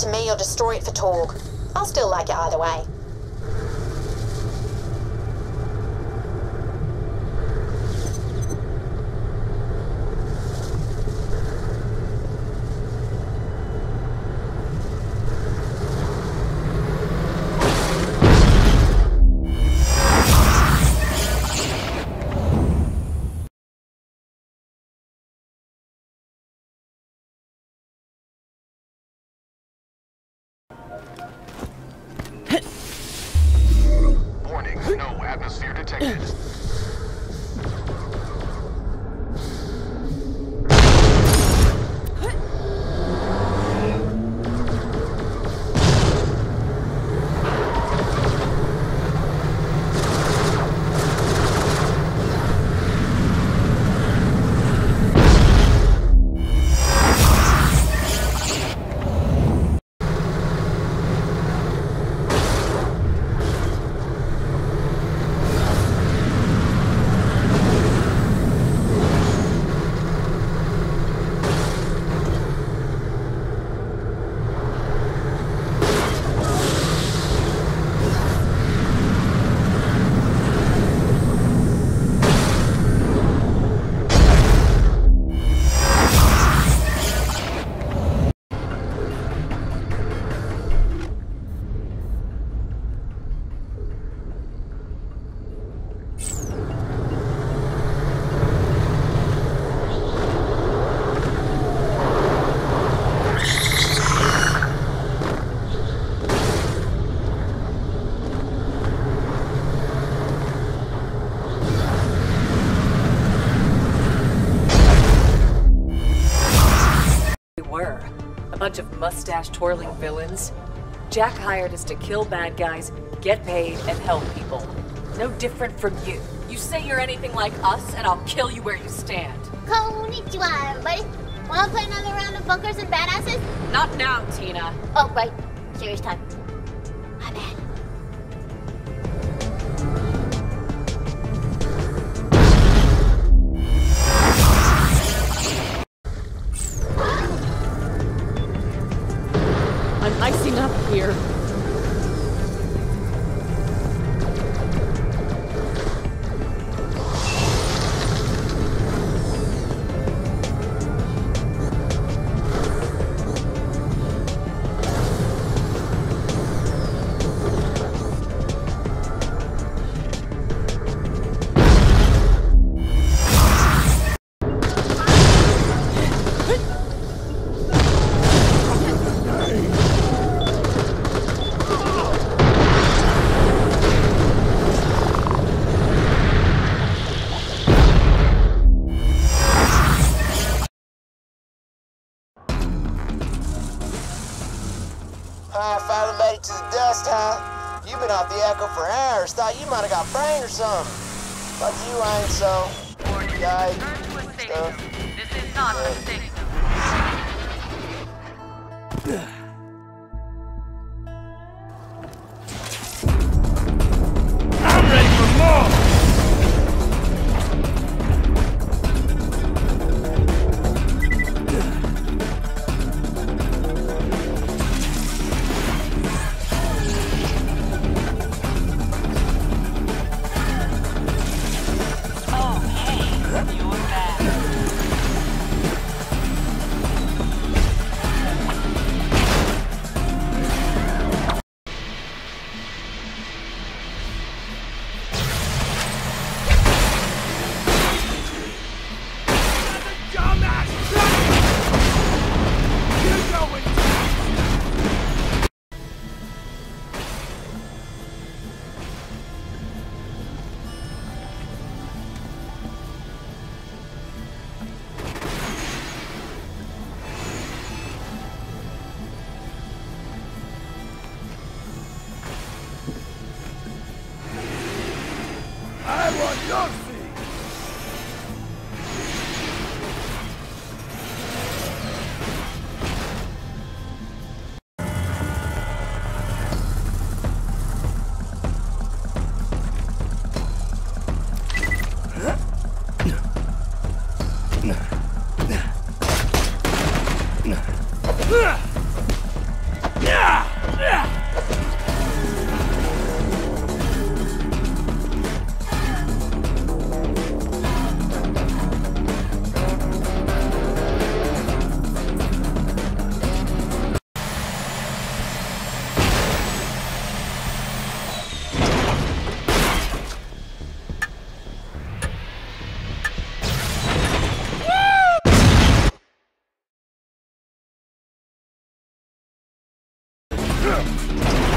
to me or destroy it for Torgue. I'll still like it either way. Yeah. Bunch of mustache twirling villains. Jack hired us to kill bad guys, get paid, and help people. No different from you. You say you're anything like us, and I'll kill you where you stand. Konnichiwa, everybody. Wanna play another round of bunkers and badasses? Not now, Tina. Oh, right. Serious time. Icing up here. You've been off the echo for hours. Thought you might have got brain or something. But you ain't so. Stuff. This is not a Want Ugh!